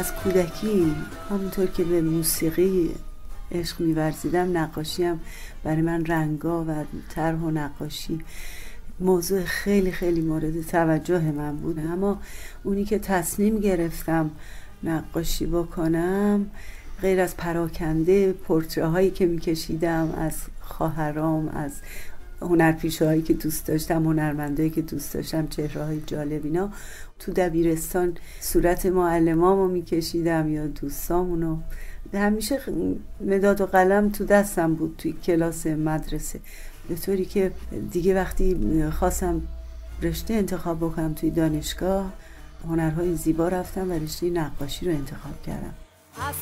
از کودکی همونطور که به موسیقی عشق میورزیدم نقاشی هم برای من رنگا و طرح و نقاشی موضوع خیلی خیلی مورد توجه من بود. اما اونی که تصمیم گرفتم نقاشی بکنم غیر از پراکنده پورتره هایی که میکشیدم از خواهرام از هنرپیشه هایی که دوست داشتم هنرمندایی که دوست داشتم چهره های جالب اینا. تو دبیرستان صورت معلمامو میکشیدم یا دوستامونو. همیشه مداد و قلم تو دستم بود توی کلاس مدرسه. به طوری که دیگه وقتی خواستم رشته انتخاب بکنم توی دانشگاه هنرهای زیبا رفتم و رشته نقاشی رو انتخاب کردم. از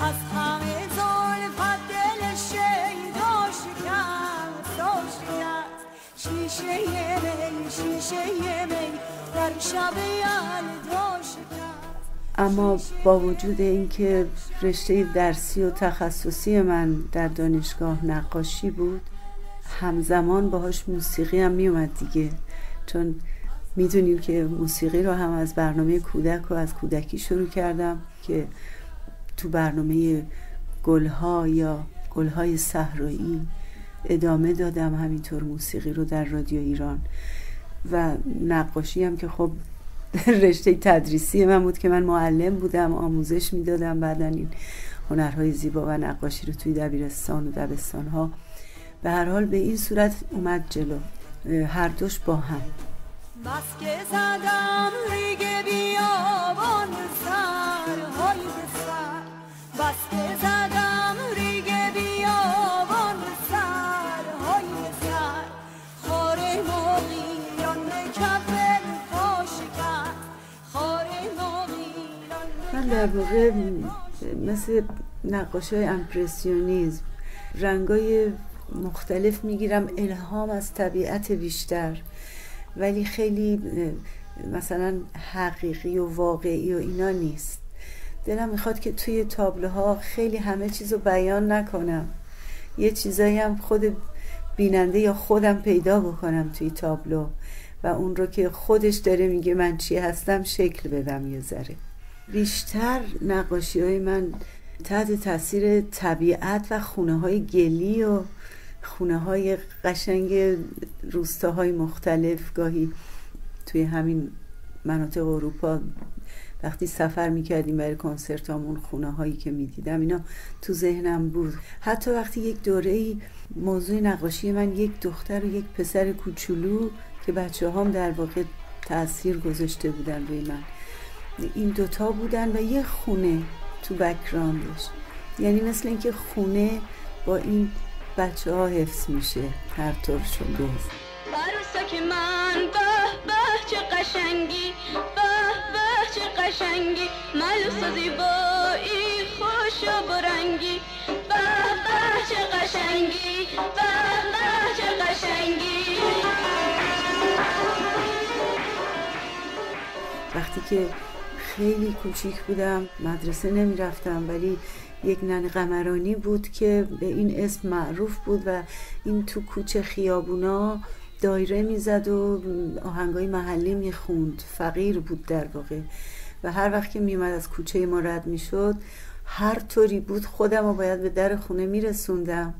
از همه زلفت دل شیدا شکست و شکست. شیشه می شیشه می در شب یلدا اما با وجود اینکه رشته درسی و تخصصی من در دانشگاه نقاشی بود همزمان باهاش موسیقی هم میومد دیگه. چون می‌دونیم که موسیقی رو هم از برنامه کودک و از کودکی شروع کردم که تو برنامه گلها یا گلهای صحرایی ادامه دادم همینطور موسیقی رو در رادیو ایران. و نقاشی هم که خب رشته تدریسی من بود که من معلم بودم آموزش می‌دادم بعدا این هنرهای زیبا و نقاشی رو توی دبیرستان و دبستان ها به هر حال به این صورت اومد جلو. هر دوش با هم. در واقع مثل نقاش های امپرسیونیزم رنگای مختلف می‌گیرم الهام از طبیعت بیشتر. ولی خیلی مثلا حقیقی و واقعی و اینا نیست. دلم می‌خواد که توی تابلوها خیلی همه چیز رو بیان نکنم. یه چیزایی هم خود بیننده یا خودم پیدا بکنم توی تابلو و اون رو که خودش داره میگه من چی هستم شکل بدم یه ذره. بیشتر نقاشی های من تحت تاثیر طبیعت و خونه های گلی و خونه های قشنگ روستاهای مختلف گاهی توی همین مناطق اروپا وقتی سفر می‌کردیم برای کنسرتامون خونه هایی که می‌دیدم اینا تو ذهنم بود. حتی وقتی یک دوره ای موضوع نقاشی من یک دختر و یک پسر کوچولو که بچه هم در واقع تاثیر گذاشته بودن روی من. این دوتا بودن و یه خونه تو بکراندش یعنی مثل اینکه خونه با این بچه ها حفظ میشه هر طور شده که من به به چه قشنگی به به چه قشنگی. ملوس و زیبایی خوش و برنگی به به چه قشنگی به به چه قشنگی. وقتی که خیلی کوچیک بودم مدرسه نمی رفتم ولی یک نن قمرانی بود که به این اسم معروف بود و این تو کوچه خیابونا دایره می‌زد و آهنگای محلی می‌خوند فقیر بود در واقع. و هر وقت که میومد از کوچه ما رد می‌شد هر طوری بود خودم رو باید به در خونه میرسوندم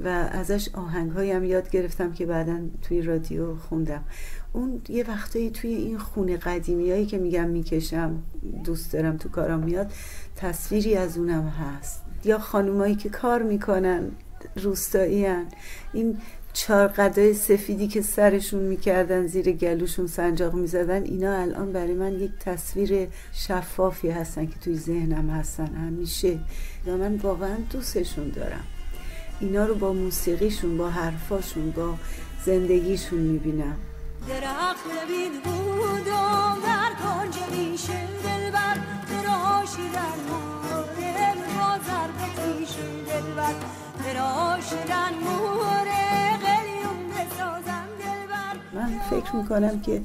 و ازش آهنگ هم یاد گرفتم که بعدا توی رادیو خوندم. اون یه وقتایی توی این خونه قدیمی هایی که میگم می‌کشم دوست دارم تو کارم میاد تصویری از اونم هست. یا خانومایی که کار می‌کنن روستایی هن. این چهار قدای سفیدی که سرشون می‌کردن زیر گلوشون سنجاق می‌زدن اینا الان برای من یک تصویر شفافی هستن که توی ذهنم هستن همیشه. و من واقعا دوستشون دارم. اینا رو با موسیقیشون با حرفاشون با زندگیشون می‌بینم. درخت لبید بودم در کنج میشه دلبر دراشی در مورد بازر بتیشه دلبر. دراشی در مورد قلیون بسازم دلبر. من فکر می‌کنم که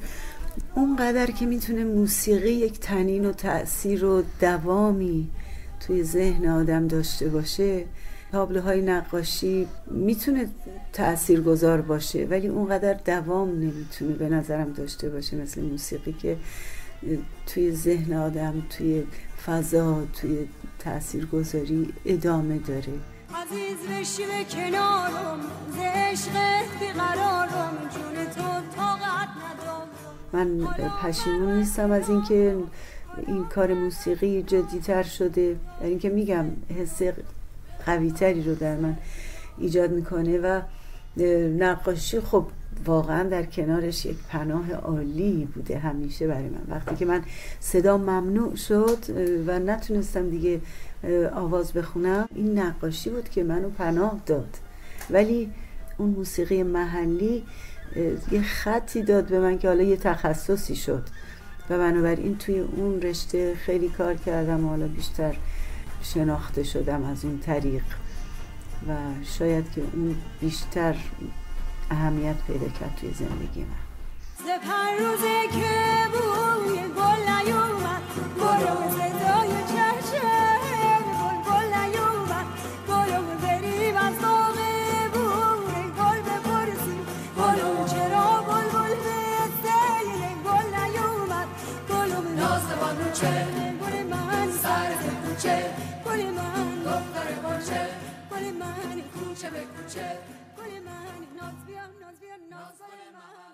اونقدر که می‌تونه موسیقی یک تنین و تأثیر و دوامی توی ذهن آدم داشته باشه تابلوهای نقاشی می‌تونه تأثیر گذار باشه ولی اونقدر دوام نمی‌تونه به نظرم داشته باشه مثل موسیقی که توی ذهن آدم توی فضا توی تأثیر گذاری ادامه داره. عزیز بشی به کنارم بیقرارم جون تو طاقت ندارم. من پشیمون نیستم از اینکه این کار موسیقی جدیتر شده. در اینکه میگم حس قویتری رو در من ایجاد می‌کنه و نقاشی خب واقعا در کنارش یک پناه عالی بوده همیشه برای من. وقتی که من صدا ممنوع شد و نتونستم دیگه آواز بخونم این نقاشی بود که منو پناه داد. ولی اون موسیقی محلی یه خطی داد به من که حالا یه تخصصی شد. و بنابراین توی اون رشته خیلی کار کردم و حالا بیشتر شناخته شدم از اون طریق و شاید که اون بیشتر اهمیت پیدا کرد توی زندگی من. روزه که بوی گل نیومد کوچه گل من دختر کوچه گل من کوچه به کوچه گل من ناز بیا ناز بیا ناز من